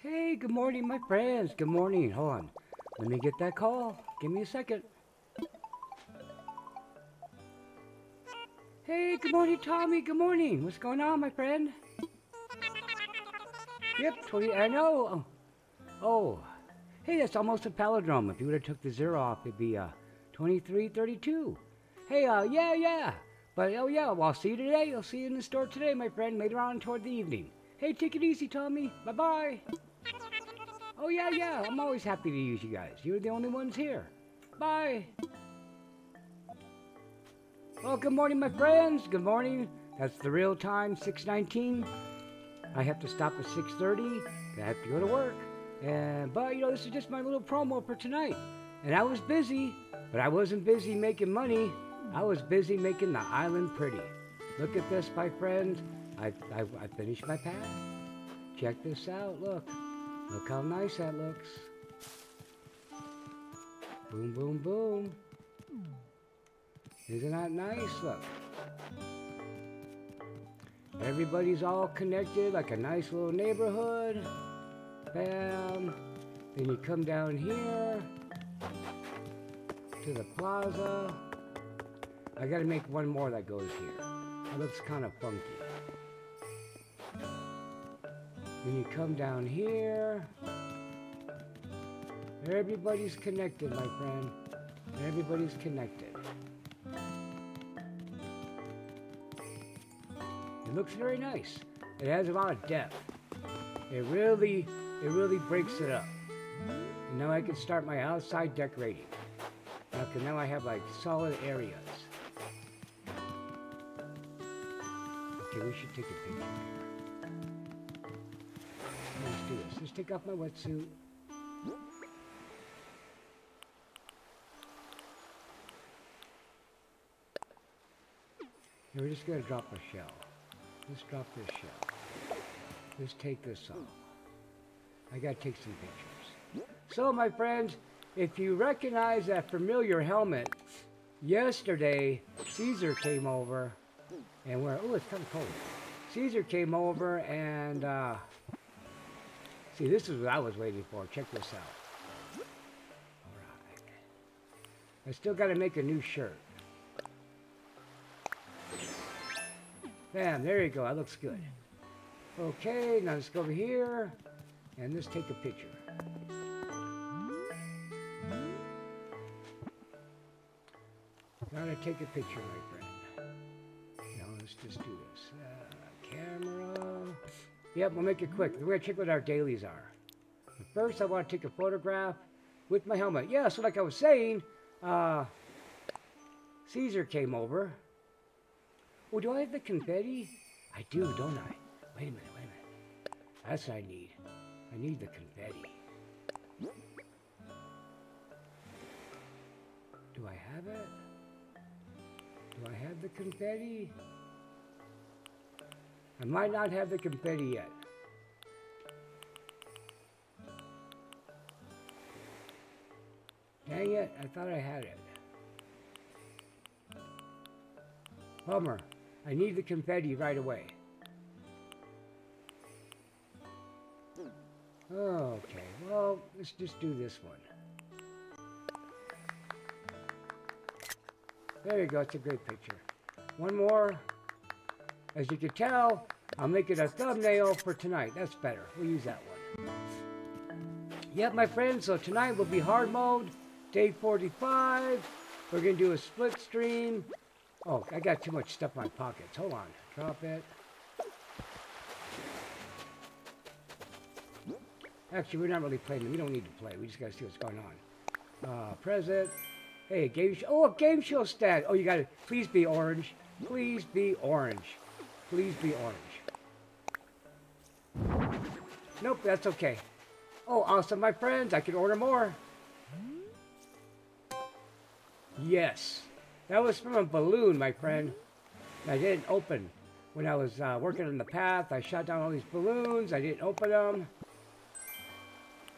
Hey, good morning, my friends. Good morning. Hold on. Let me get that call. Give me a second. Hey, good morning, Tommy. Good morning. What's going on, my friend? Yep, 20. I know. Oh, oh. hey, that's almost a palindrome. If you would have took the zero off, it'd be uh, 2332. Hey, uh, yeah, yeah. But, oh, yeah, well, I'll see you today. I'll see you in the store today, my friend, later on toward the evening. Hey, take it easy, Tommy. Bye-bye. Oh, yeah, yeah. I'm always happy to use you guys. You're the only ones here. Bye. Well, good morning, my friends. Good morning. That's the real time, 619. I have to stop at 6.30. I have to go to work. And, but, you know, this is just my little promo for tonight. And I was busy, but I wasn't busy making money. I was busy making the island pretty. Look at this, my friends. I, I, I finished my path. Check this out. Look. Look how nice that looks. Boom, boom, boom. Isn't that nice? Look. Everybody's all connected like a nice little neighborhood. Bam. Then you come down here to the plaza. I gotta make one more that goes here. That looks kind of funky. Then you come down here. Everybody's connected, my friend. Everybody's connected. It looks very nice. It has a lot of depth. It really, it really breaks it up. And now I can start my outside decorating. Now, now I have like solid areas. Okay, we should take a picture Let's take off my wetsuit. And we're just gonna drop a shell. Let's drop this shell. Let's take this off. I gotta take some pictures. So, my friends, if you recognize that familiar helmet, yesterday Caesar came over and we're, oh, it's kind of cold. Caesar came over and, uh, see, this is what I was waiting for. Check this out. All right. I still got to make a new shirt. Bam, there you go. That looks good. Okay, now let's go over here and let's take a picture. Gotta take a picture, my friend. Now let's just do this. Yep, we'll make it quick. We're gonna check what our dailies are. First, I want to take a photograph with my helmet. Yeah, so like I was saying, uh, Caesar came over. Oh, do I have the confetti? I do, don't I? Wait a minute, wait a minute. That's what I need. I need the confetti. Do I have it? Do I have the confetti? I might not have the confetti yet. Dang it, I thought I had it. Bummer. I need the confetti right away. Okay, well, let's just do this one. There you go, it's a great picture. One more. As you can tell, I'll make it a thumbnail for tonight. That's better. We'll use that one. Yep, my friends, so tonight will be hard mode, day 45. We're going to do a split stream. Oh, I got too much stuff in my pockets. Hold on. Drop it. Actually, we're not really playing. We don't need to play. We just got to see what's going on. Uh, present. Hey, game show. Oh, a game show stat. Oh, you got to. Please be orange. Please be orange. Please be orange. Nope, that's okay. Oh, awesome, my friends. I can order more. Yes. That was from a balloon, my friend. I didn't open. When I was uh, working on the path, I shot down all these balloons. I didn't open them.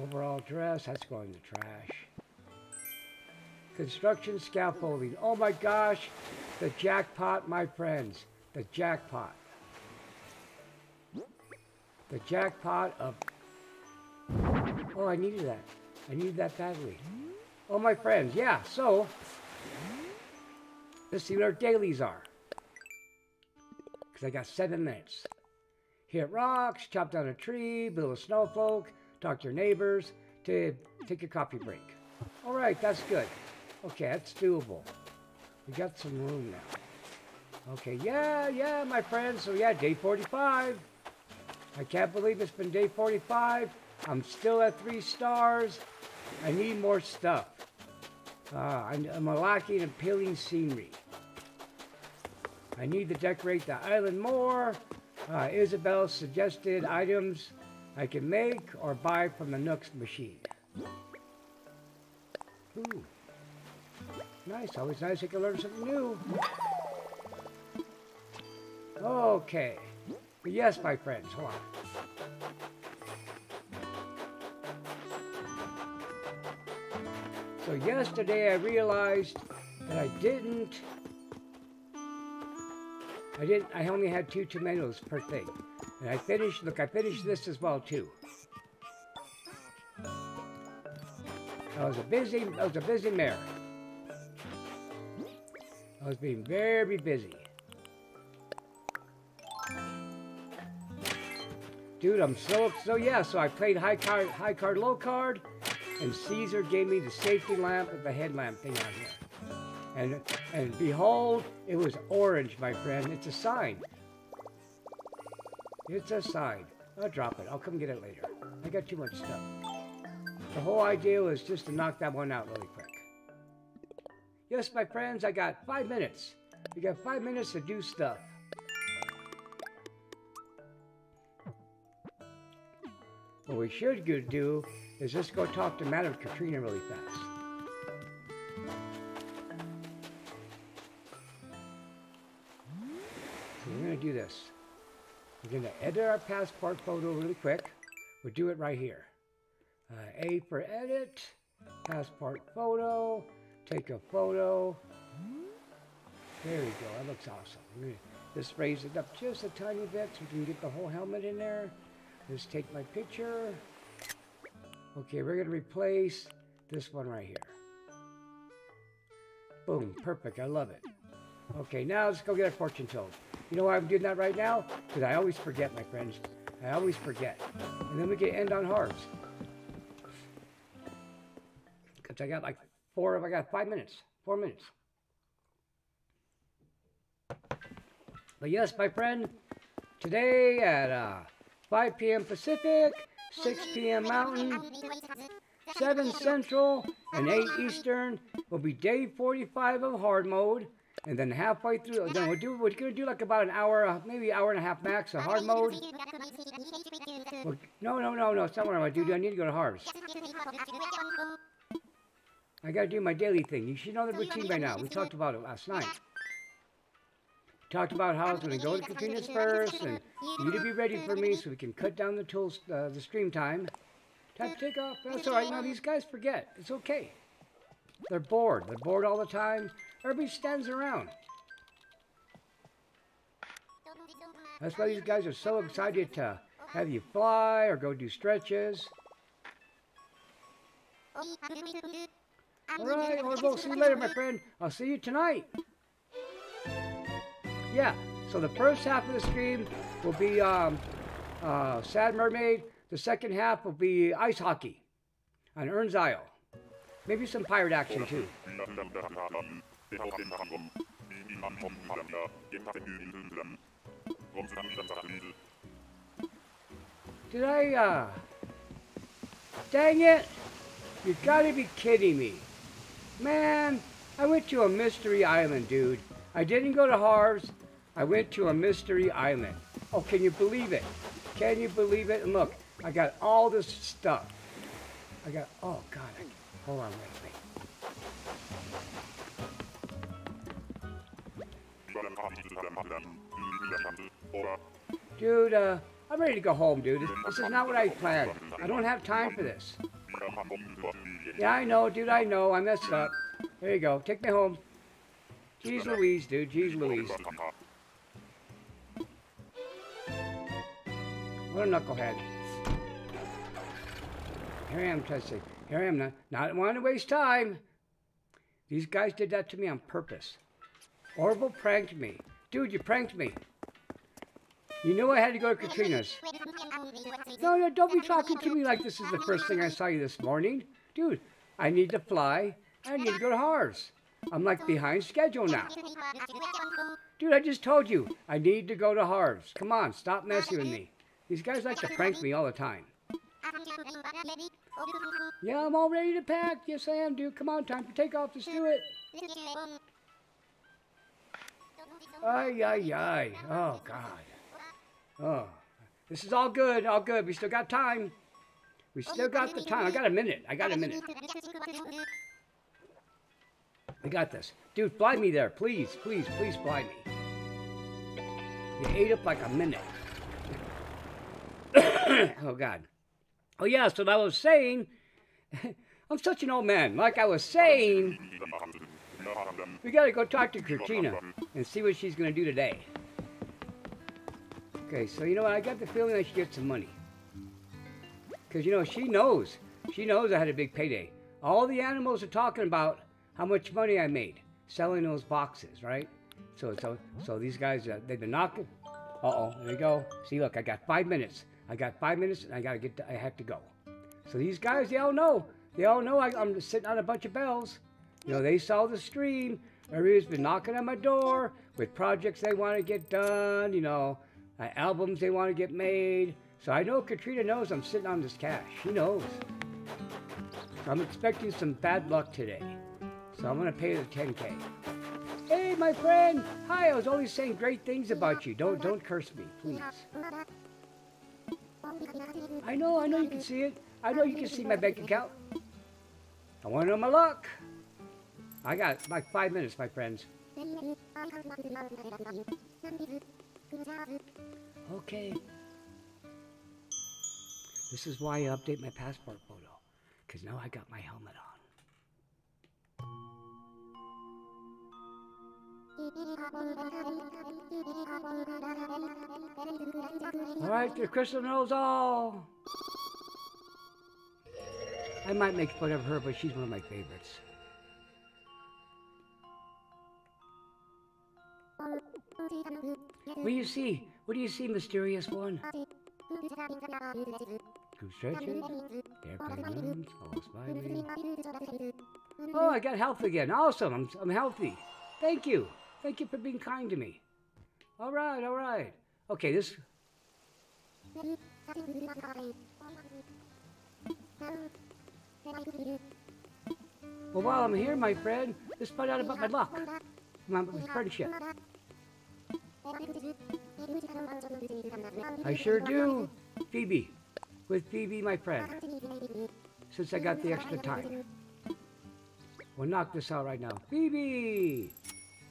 Overall dress, that's going to trash. Construction scaffolding. Oh my gosh, the jackpot, my friends. The jackpot. The jackpot of Oh, I needed that. I needed that badly. Oh, my friends, yeah, so let's see what our dailies are. Because I got seven minutes. Hit rocks, chop down a tree, build a snowpoke, talk to your neighbors, to take a coffee break. All right, that's good. Okay, that's doable. We got some room now. Okay, yeah, yeah, my friends. So yeah, day 45. I can't believe it's been day 45. I'm still at three stars. I need more stuff. Uh, I'm, I'm lacking appealing scenery. I need to decorate the island more. Uh, Isabelle suggested items I can make or buy from the Nooks machine. Ooh. Nice, always nice you can learn something new. Okay. But yes, my friends, hold on. So yesterday I realized that I didn't I didn't I only had two tomatoes per thing. And I finished look I finished this as well too. I was a busy I was a busy mayor. I was being very busy. Dude, I'm so so yeah, so I played high card high card low card and Caesar gave me the safety lamp with the headlamp thing on here. And and behold, it was orange, my friend. It's a sign. It's a sign. I'll drop it. I'll come get it later. I got too much stuff. The whole idea was just to knock that one out really quick. Yes, my friends, I got five minutes. We got five minutes to do stuff. What we should do is just go talk to Madam Katrina really fast. So we're going to do this. We're going to edit our passport photo really quick. We'll do it right here. Uh, A for edit, passport photo, take a photo. There we go, that looks awesome. Just raise it up just a tiny bit so we can get the whole helmet in there. Just take my picture. Okay, we're going to replace this one right here. Boom, perfect, I love it. Okay, now let's go get our fortune told. You know why I'm doing that right now? Because I always forget, my friends. I always forget. And then we get end on hearts. Because I got like four, of, I got five minutes, four minutes. But yes, my friend, today at uh, 5 p.m. Pacific, 6 p.m. Mountain, 7 Central, and 8 Eastern will be day 45 of hard mode. And then halfway through, then we'll do, we're gonna do like about an hour, maybe an hour and a half max of hard mode. Well, no, no, no, no, what I'm gonna do. I need to go to harvest. I gotta do my daily thing. You should know the routine by now. We talked about it last night. Talked about how I was gonna go to Katrina's first, and you need to be ready for me so we can cut down the tools, uh, the stream time. Time to take off. That's all right. Now these guys forget. It's okay. They're bored. They're bored all the time. Everybody stands around. That's why these guys are so excited to have you fly or go do stretches. All right, we'll see you later, my friend. I'll see you tonight. Yeah, so the first half of the stream will be um, uh, Sad Mermaid. The second half will be ice hockey on Urn's Isle. Maybe some pirate action too. Did I, uh... Dang it! You gotta be kidding me. Man, I went to a mystery island, dude. I didn't go to Harv's. I went to a mystery island. Oh, can you believe it? Can you believe it? And look, I got all this stuff. I got, oh God, I, hold on, wait, wait. Dude, uh, I'm ready to go home, dude. This is not what I planned. I don't have time for this. Yeah, I know, dude, I know. I messed up. There you go. Take me home. Jeez Louise, dude. Jeez Louise. What a knucklehead. Here I am say, here I am not, not wanting to waste time. These guys did that to me on purpose. Orville pranked me. Dude, you pranked me. You knew I had to go to Katrina's. No, no, don't be talking to me like this is the first thing I saw you this morning. Dude, I need to fly. I need to go to Harv's. I'm like behind schedule now. Dude, I just told you. I need to go to Harv's. Come on, stop messing with me. These guys like to prank me all the time. Yeah, I'm all ready to pack. Yes, I am, dude. Come on, time to take off. Let's do it. Ay, ay, ay. Oh, God. Oh, this is all good, all good. We still got time. We still got the time. I got a minute. I got a minute. I got this. Dude, fly me there. Please, please, please fly me. You ate up like a minute. oh, God. Oh, yeah, so I was saying, I'm such an old man. Like I was saying, we got to go talk to Katrina and see what she's going to do today. Okay, so you know what? I got the feeling I should get some money. Because, you know, she knows. She knows I had a big payday. All the animals are talking about how much money I made selling those boxes, right? So, so, so these guys, uh, they've been knocking. Uh-oh, there we go. See, look, I got five minutes. I got five minutes, and I gotta get. To, I have to go. So these guys, they all know. They all know I, I'm sitting on a bunch of bells. You know, they saw the stream. Everybody's been knocking on my door with projects they want to get done. You know, uh, albums they want to get made. So I know Katrina knows I'm sitting on this cash. She knows. So I'm expecting some bad luck today. So I'm gonna pay the 10k. Hey, my friend. Hi. I was only saying great things about you. Don't don't curse me, please. I know. I know you can see it. I know you can see my bank account. I want to know my luck. I got like five minutes, my friends. Okay. This is why I update my passport photo. Because now I got my helmet on. All right, the crystal knows all. I might make fun of her, but she's one of my favorites. What do you see? What do you see, mysterious one? Two stretches, airplane all smiling. Oh, I got health again. Awesome, I'm, I'm healthy. Thank you. Thank you for being kind to me. All right, all right. Okay, this. Well, while I'm here, my friend, let's find out about my luck. My apprenticeship. I sure do, Phoebe. With Phoebe, my friend. Since I got the extra time. We'll knock this out right now. Phoebe!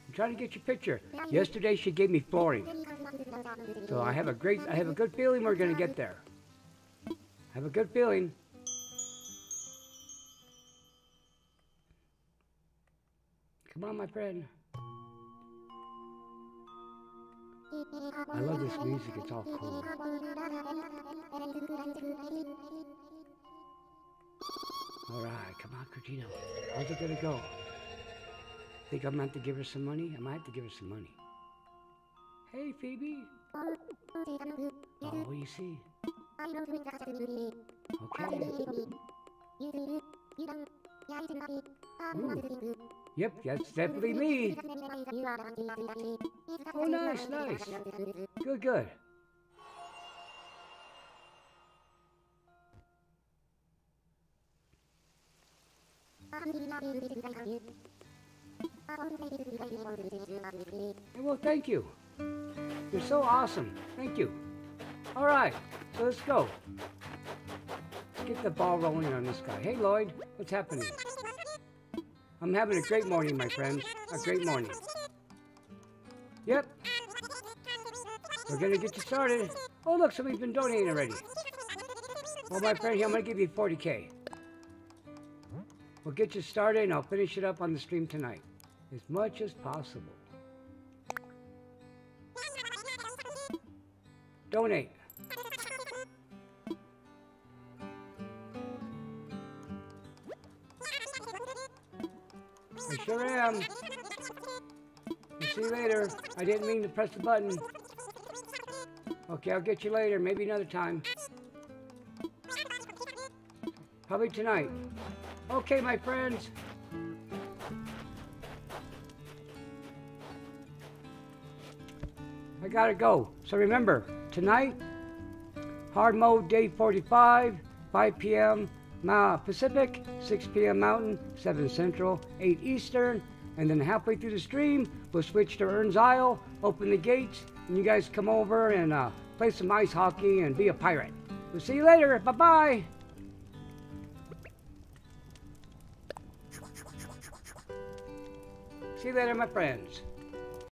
I'm trying to get your picture. Yesterday she gave me flooring. So I have a great, I have a good feeling we're going to get there. I have a good feeling. Come on, my friend. I love this music, it's all cool. Alright, come on, Cortino. How's it gonna go? Think I'm meant to give her some money? I might have to give her some money. Hey, Phoebe. Oh, you see? Okay. Ooh. Yep, that's definitely me. Oh, nice, nice. Good, good. Well, thank you. You're so awesome. Thank you. All right, so let's go. Let's get the ball rolling on this guy. Hey, Lloyd, what's happening? I'm having a great morning, my friends. A great morning. Yep. We're gonna get you started. Oh, look, somebody's been donating already. Well, my friend here, I'm gonna give you 40K. We'll get you started and I'll finish it up on the stream tonight. As much as possible. donate. I sure am. I'll see you later. I didn't mean to press the button. Okay, I'll get you later. Maybe another time. Probably tonight. Okay, my friends. I gotta go. So remember, tonight, hard mode day 45, 5 p.m. Pacific, 6 p.m. Mountain, 7 Central, 8 Eastern, and then halfway through the stream, we'll switch to Urn's Isle, open the gates, and you guys come over and uh, play some ice hockey and be a pirate. We'll see you later. Bye-bye. See you later, my friends.